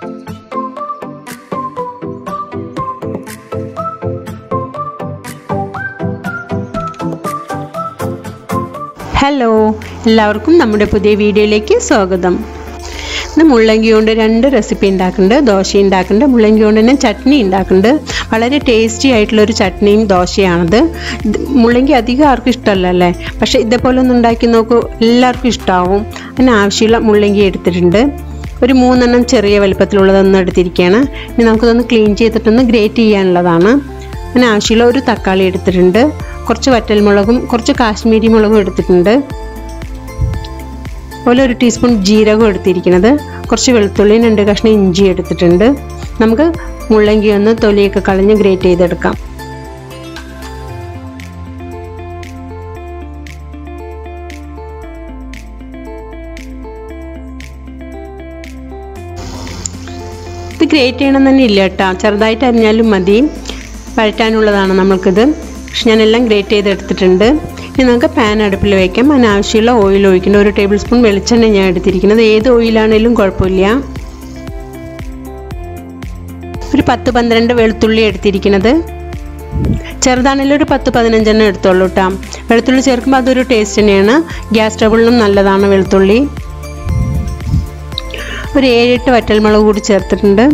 Hello എല്ലാവർക്കും നമ്മുടെ പുതിയ വീഡിയോയിലേക്ക് സ്വാഗതം. ഇന്ന് മുള്ളങ്കി കൊണ്ട് രണ്ട് റെസിപ്പി ഉണ്ടാക്കുന്നുണ്ട്. ദോശ ഉണ്ടാക്കുന്നുണ്ട്. മുള്ളങ്കി കൊണ്ട് തന്നെ ചട്നി ഉണ്ടാക്കുന്നുണ്ട്. വളരെ ടേസ്റ്റി ആയിട്ടുള്ളൊരു ചട്നിയും ദോശയാണത്. മുള്ളങ്കി അധികം ആർക്കും ഇഷ്ടമല്ലല്ലേ പക്ഷേ ഇതേപോലെ ഒന്ന് ഉണ്ടാക്കി നോക്കൂ. എല്ലാവർക്കും ഇഷ്ടമാവും അതിന് ആവശ്യമുള്ള മുള്ളങ്കി എടുത്തിട്ടുണ്ട്. ഒരു മൂന്നെണ്ണം ചെറിയ വലുപ്പത്തിലുള്ളതൊന്നും എടുത്തിരിക്കുകയാണ്. ഇനി നമുക്കതൊന്ന് ക്ലീൻ ചെയ്തിട്ടൊന്ന് ഗ്രേറ്റ് ചെയ്യാനുള്ളതാണ്. ഞാൻ ആവശ്യമുള്ള ഒരു തക്കാളി എടുത്തിട്ടുണ്ട്. കുറച്ച് വറ്റൽമുളകും കുറച്ച് കാശ്മീരി മുളകും എടുത്തിട്ടുണ്ട്. അതുപോലെ ഒരു ടീസ്പൂൺ ജീരകം എടുത്തിരിക്കുന്നത്. കുറച്ച് വെളുത്തുള്ളി രണ്ട് കഷ്ണം ഇഞ്ചി എടുത്തിട്ടുണ്ട്. നമുക്ക് മുള്ളങ്കി ഒന്ന് തൊലിയൊക്കെ കളഞ്ഞ് ഗ്രേറ്റ് ചെയ്തെടുക്കാം. ഗ്രേറ്റ് ചെയ്യണം തന്നെ ഇല്ല കേട്ടോ ചെറുതായിട്ട് അരിഞ്ഞാലും മതി. വഴറ്റാനുള്ളതാണ് നമ്മൾക്കിത്. പക്ഷെ ഞാനെല്ലാം ഗ്രേറ്റ് ചെയ്തെടുത്തിട്ടുണ്ട്. ഇനി നമുക്ക് പാൻ അടുപ്പിൽ വയ്ക്കാം അതിനാവശ്യമുള്ള ഓയിൽ ഒഴിക്കേണ്ട ഒരു ടേബിൾ സ്പൂൺ വെളിച്ചെണ്ണ ഞാൻ എടുത്തിരിക്കുന്നത്. ഏത് ഓയിലാണേലും കുഴപ്പമില്ല. ഒരു പത്ത് പന്ത്രണ്ട് വെളുത്തുള്ളി എടുത്തിരിക്കുന്നത്. ചെറുതാണെങ്കിലും ഒരു പത്ത് പതിനഞ്ചെണ്ണം എടുത്തോളൂ കേട്ടോ വെളുത്തുള്ളി ചേർക്കുമ്പോൾ അതൊരു ടേസ്റ്റ് തന്നെയാണ്. ഗ്യാസ് ട്രബിളിനും നല്ലതാണ് വെളുത്തുള്ളി. ഒരു ഏഴെട്ട് വറ്റൽമുളക് കൂടി ചേർത്തിട്ടുണ്ട്.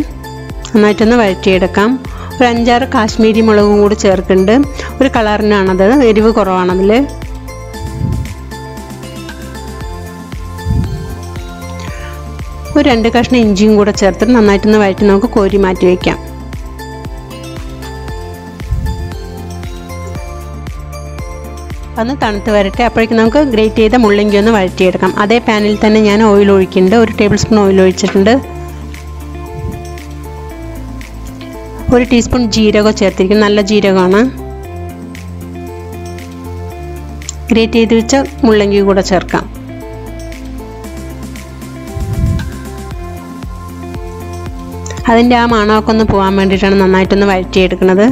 നന്നായിട്ടൊന്ന് വഴറ്റിയെടുക്കാം. ഒരു അഞ്ചാറ് കാശ്മീരി മുളകും കൂടി ചേർക്കുന്നുണ്ട്. ഒരു കളറിനാണത്. എരിവ് കുറവാണതിൽ ഒരു രണ്ട് കഷ്ണം ഇഞ്ചിയും കൂടെ ചേർത്തിട്ട് നന്നായിട്ടൊന്ന് വഴറ്റി നമുക്ക് കോരി മാറ്റി വയ്ക്കാം ഒന്ന് തണുത്ത് വരട്ടെ. അപ്പോഴേക്കും നമുക്ക് ഗ്രേറ്റ് ചെയ്ത മുള്ളങ്കി ഒന്ന് വഴറ്റിയെടുക്കാം. അതേ പാനിൽ തന്നെ ഞാൻ ഓയിൽ ഒഴിക്കുന്നുണ്ട്. ഒരു ടേബിൾ സ്പൂൺ ഓയിൽ ഒഴിച്ചിട്ടുണ്ട്. ഒരു ടീസ്പൂൺ ജീരകം ചേർത്തിരിക്കും നല്ല ജീരകമാണ്. ഗ്രേറ്റ് ചെയ്ത് വെച്ച മുള്ളങ്കി കൂടെ ചേർക്കാം. അതിന്റെ ആ മണമൊക്കെ ഒന്ന് പോകാൻ വേണ്ടിയിട്ടാണ് നന്നായിട്ടൊന്ന് വഴറ്റിയെടുക്കുന്നത്.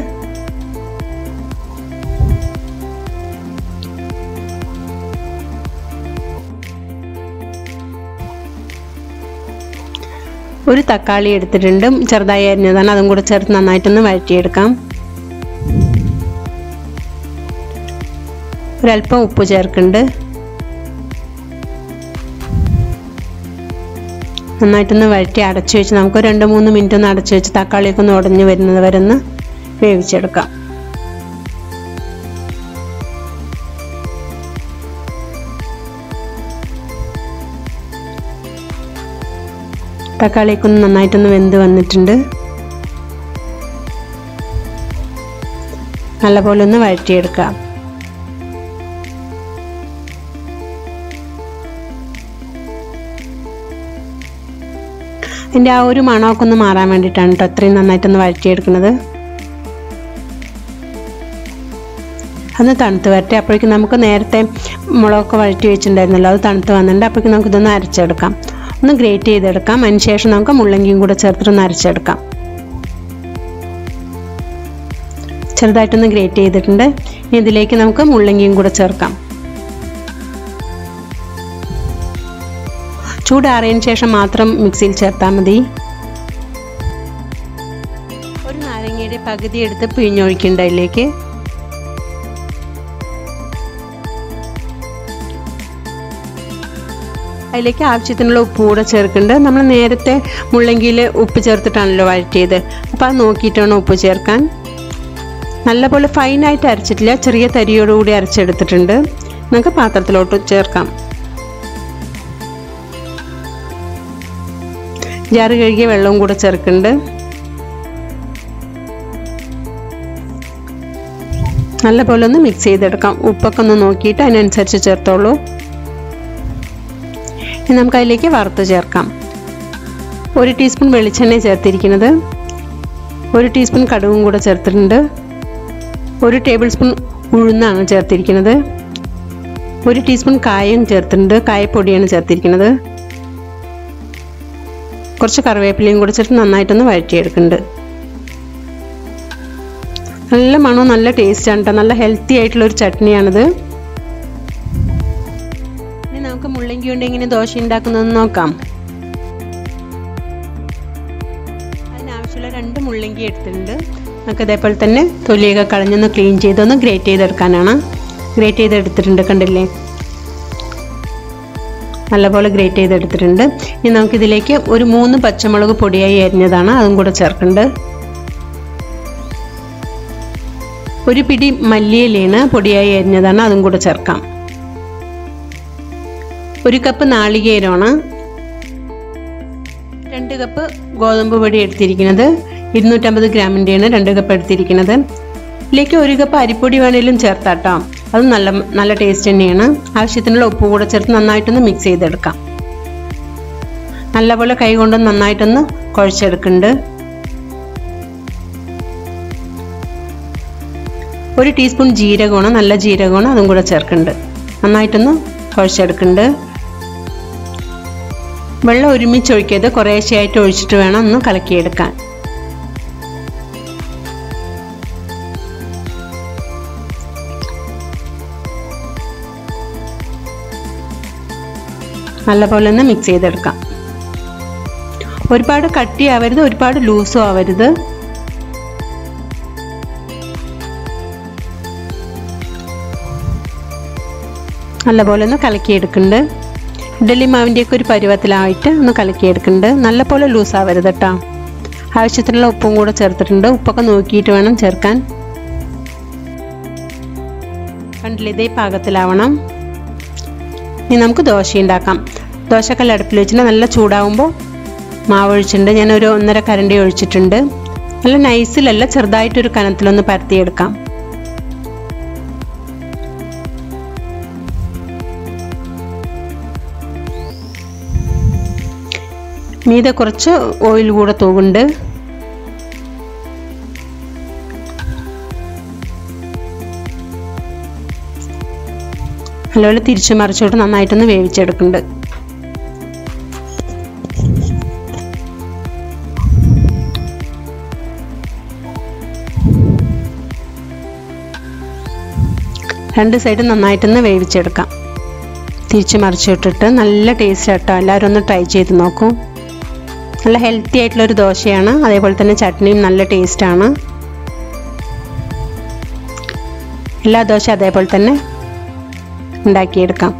ഒരു തക്കാളി എടുത്തിട്ടുണ്ട്. ചെറുതായി അരിഞ്ഞതാണ്. അതും കൂടെ ചേർത്ത് നന്നായിട്ടൊന്ന് വഴറ്റിയെടുക്കാം. ഒരല്പം ഉപ്പ് ചേർക്കുന്നുണ്ട്. നന്നായിട്ടൊന്ന് വഴറ്റി അടച്ചു വെച്ച് നമുക്ക് രണ്ട് മൂന്ന് മിനിറ്റ് ഒന്ന് അടച്ചു വെച്ച് തക്കാളിയൊക്കെ ഒന്ന് ഉടഞ്ഞു വരുന്നത് വരെ ഒന്ന് വേവിച്ചെടുക്കാം. തക്കാളിയൊക്കെ ഒന്ന് നന്നായിട്ടൊന്ന് വെന്ത് വന്നിട്ടുണ്ട്. നല്ലപോലെ ഒന്ന് വഴറ്റിയെടുക്കാം. അതിന്റെ ആ ഒരു മണമൊക്കെ ഒന്ന് മാറാൻ വേണ്ടിയിട്ടാണ് കേട്ടോ അത്രയും നന്നായിട്ടൊന്ന് വഴറ്റിയെടുക്കുന്നത്. അന്ന് തണുത്ത് വരട്ടെ. അപ്പോഴേക്കും നമുക്ക് നേരത്തെ മുളകൊക്കെ വഴറ്റി വെച്ചിട്ടുണ്ടായിരുന്നല്ലോ അത് തണുത്ത് വന്നിട്ടുണ്ട്. അപ്പോഴേക്കും നമുക്കിതൊന്ന് അരച്ചെടുക്കാം. ഒന്ന് ഗ്രേറ്റ് ചെയ്തെടുക്കാം. അതിന് ശേഷം നമുക്ക് മുള്ളങ്കിയും കൂടെ ചേർത്തിട്ടൊന്ന് അരച്ചെടുക്കാം. ചെറുതായിട്ടൊന്ന് ഗ്രേറ്റ് ചെയ്തിട്ടുണ്ട്. ഇനി ഇതിലേക്ക് നമുക്ക് മുള്ളങ്കിയും കൂടെ ചേർക്കാം. ചൂടാറിയതിന് ശേഷം മാത്രം മിക്സിയിൽ ചേർത്താൽ മതി. ഒരു നാരങ്ങയുടെ പകുതി എടുത്ത് പിഴിഞ്ഞൊഴിക്കുന്നുണ്ട് അതിലേക്ക് അതിലേക്ക് ആവശ്യത്തിനുള്ള ഉപ്പ് കൂടെ ചേർക്കുന്നുണ്ട്. നമ്മൾ നേരത്തെ മുള്ളങ്കിയിൽ ഉപ്പ് ചേർത്തിട്ടാണല്ലോ വഴറ്റിയത്. അപ്പോൾ അത് നോക്കിയിട്ടാണ് ഉപ്പ് ചേർക്കാൻ. നല്ലപോലെ ഫൈനായിട്ട് അരച്ചിട്ടില്ല. ചെറിയ തരിയോടുകൂടി അരച്ചെടുത്തിട്ടുണ്ട്. നമുക്ക് പാത്രത്തിലോട്ട് ചേർക്കാം. ജാറ് കഴുകിയ വെള്ളവും കൂടെ ചേർക്കുന്നുണ്ട്. നല്ലപോലെ ഒന്ന് മിക്സ് ചെയ്തെടുക്കാം. ഉപ്പൊക്കെ ഒന്ന് നോക്കിയിട്ട് അതിനനുസരിച്ച് ചേർത്തോളൂ. ഇനി നമുക്ക് അതിലേക്ക് വറുത്ത് ചേർക്കാം. ഒരു ടീസ്പൂൺ വെളിച്ചെണ്ണ ചേർത്തിരിക്കുന്നത്. ഒരു ടീസ്പൂൺ കടുകും കൂടെ ചേർത്തിട്ടുണ്ട്. ഒരു ടേബിൾ സ്പൂൺ ഉഴുന്നാണ് ചേർത്തിരിക്കുന്നത്. ഒരു ടീസ്പൂൺ കായം ചേർത്തിട്ടുണ്ട്. കായപ്പൊടിയാണ് ചേർത്തിരിക്കുന്നത്. കുറച്ച് കറിവേപ്പിലയും കൂടെ ചേർത്ത് നന്നായിട്ടൊന്ന് വഴറ്റിയെടുക്കുന്നുണ്ട്. നല്ല മണവും നല്ല ടേസ്റ്റാണ് കേട്ടോ നല്ല ഹെൽത്തി ആയിട്ടുള്ള ഒരു ചട്നിയാണിത്. ഇനി കൊണ്ട് എങ്ങനെ ദോശ ഉണ്ടാക്കുന്നതെന്ന് നോക്കാം അതിനാവശ്യമുള്ള രണ്ട് മുള്ളങ്കി എടുത്തിട്ടുണ്ട്. നമുക്ക് ഇതേപോലെ തന്നെ തൊലിയൊക്കെ കളഞ്ഞൊന്ന് ക്ലീൻ ചെയ്തൊന്ന് ഗ്രേറ്റ് ചെയ്തെടുക്കാനാണ്. ഗ്രേറ്റ് ചെയ്തെടുത്തിട്ടുണ്ട് കണ്ടില്ലേ? നല്ലപോലെ ഗ്രേറ്റ് ചെയ്തെടുത്തിട്ടുണ്ട്. ഇനി നമുക്കിതിലേക്ക് ഒരു മൂന്ന് പച്ചമുളക് പൊടിയായി അരിഞ്ഞതാണ്. അതും കൂടെ ചേർക്കുന്നുണ്ട്. ഒരു പിടി മല്ലിയിലാണ് പൊടിയായി അരിഞ്ഞതാണ്. അതും കൂടെ ചേർക്കാം. ഒരു കപ്പ് നാളികേരമാണ്. രണ്ട് കപ്പ് ഗോതമ്പ് പൊടി എടുത്തിരിക്കുന്നത്. ഇരുന്നൂറ്റമ്പത് ഗ്രാമിന്റെയാണ് രണ്ട് കപ്പ് എടുത്തിരിക്കുന്നത്. ഇതിലേക്ക് ഒരു കപ്പ് അരിപ്പൊടി വേണേലും ചേർത്താട്ടോ. അത് നല്ല നല്ല ടേസ്റ്റ് തന്നെയാണ്. ആവശ്യത്തിനുള്ള ഉപ്പ് കൂടെ ചേർത്ത് നന്നായിട്ടൊന്ന് മിക്സ് ചെയ്തെടുക്കാം. നല്ലപോലെ കൈ കൊണ്ട് നന്നായിട്ടൊന്ന് കുഴച്ചെടുക്കുന്നുണ്ട്. ഒരു ടീസ്പൂൺ ജീരകമാണ് നല്ല ജീരകമാണ് അതും കൂടെ ചേർക്കുന്നുണ്ട്. നന്നായിട്ടൊന്ന് കുഴച്ചെടുക്കുന്നുണ്ട്. വെള്ളം ഒരുമിച്ച് ഒഴിക്കരുത്. കുറേശ്ശെയായിട്ട് ഒഴിച്ചിട്ട് വേണം ഒന്ന് കലക്കിയെടുക്കാൻ. നല്ലപോലെ ഒന്ന് മിക്സ് ചെയ്തെടുക്കാം. ഒരുപാട് കട്ടിയാവരുത് ഒരുപാട് ലൂസും ആവരുത്. നല്ലപോലെ ഒന്ന് കലക്കിയെടുക്കുന്നുണ്ട്. ഇഡലി മാവിന്റെയൊക്കെ ഒരു പരുവത്തിലായിട്ട് ഒന്ന് കലക്കിയെടുക്കുന്നുണ്ട്. നല്ലപോലെ ലൂസാവരുത് കേട്ടോ ആവശ്യത്തിനുള്ള ഉപ്പും കൂടെ ചേർത്തിട്ടുണ്ട്. ഉപ്പൊക്കെ നോക്കിയിട്ട് വേണം ചേർക്കാൻ. കണ്ടില്ല ഇതേ പാകത്തിലാവണം. ഇനി നമുക്ക് ദോശ ഉണ്ടാക്കാം. ദോശക്കല്ല് അടുപ്പിൽ വെച്ചിട്ട് നല്ല ചൂടാവുമ്പോൾ മാവ് ഒഴിച്ചിട്ടുണ്ട് ഞാനൊരു ഒന്നര കരണ്ടി ഒഴിച്ചിട്ടുണ്ട്. നല്ല നൈസിലല്ല ചെറുതായിട്ടൊരു കനത്തിലൊന്ന് പരത്തിയെടുക്കാം. മീതെ കുറച്ച് ഓയിൽ കൂടെ തൂകുണ്ട് നല്ലപോലെ തിരിച്ചു മറിച്ചോട്ട് നന്നായിട്ടൊന്ന് വേവിച്ചെടുക്കുന്നുണ്ട്. രണ്ട് സൈഡും നന്നായിട്ടൊന്ന് വേവിച്ചെടുക്കാം. തിരിച്ച് മറിച്ചിട്ടിട്ട് നല്ല ടേസ്റ്റ് ആട്ടോ. എല്ലാവരും ഒന്ന് ട്രൈ ചെയ്ത് നോക്കൂ. നല്ല ഹെൽത്തി ആയിട്ടുള്ളൊരു ദോശയാണ്. അതേപോലെ തന്നെ ചട്നിയും നല്ല ടേസ്റ്റാണ് എല്ലാ ദോശ അതേപോലെ തന്നെ ഉണ്ടാക്കിയെടുക്കാം.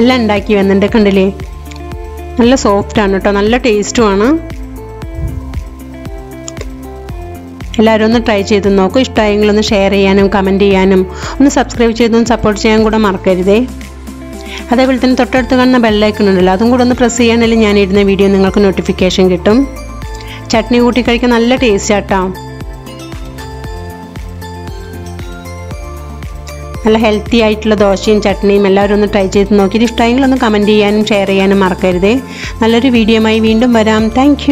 എല്ലാം ഉണ്ടാക്കി വന്നിട്ടുണ്ട് കണ്ടില്ലേ? നല്ല സോഫ്റ്റാണ് കേട്ടോ നല്ല ടേസ്റ്റുമാണ് എല്ലാവരും ഒന്ന് ട്രൈ ചെയ്ത് നോക്കൂ. ഇഷ്ടമായെങ്കിൽ ഒന്ന് ഷെയർ ചെയ്യാനും കമന്റ് ചെയ്യാനും ഒന്ന് സബ്സ്ക്രൈബ് ചെയ്തൊന്ന് സപ്പോർട്ട് ചെയ്യാൻ കൂടെ മറക്കരുതേ. അതേപോലെ തന്നെ തൊട്ടടുത്ത് കാണുന്ന ബെല്ലൈക്കൺ ഉണ്ടല്ലോ അതും കൂടെ ഒന്ന് പ്രസ് ചെയ്യാനല്ലേ ഞാൻ ഇടുന്ന വീഡിയോ നിങ്ങൾക്ക് നോട്ടിഫിക്കേഷൻ കിട്ടും. ചട്നി കൂട്ടി കഴിക്കാൻ നല്ല ടേസ്റ്റ് ആട്ടോ. നല്ല ഹെൽത്തി ആയിട്ടുള്ള ദോശയും ചട്നിയും എല്ലാവരും ഒന്ന് ട്രൈ ചെയ്ത് നോക്കിയിട്ട് ഇഷ്ടമെങ്കിൽ ഒന്ന് കമന്റ് ചെയ്യാനും ഷെയർ ചെയ്യാനും മറക്കരുത്. നല്ലൊരു വീഡിയോയുമായി വീണ്ടും വരാം. താങ്ക്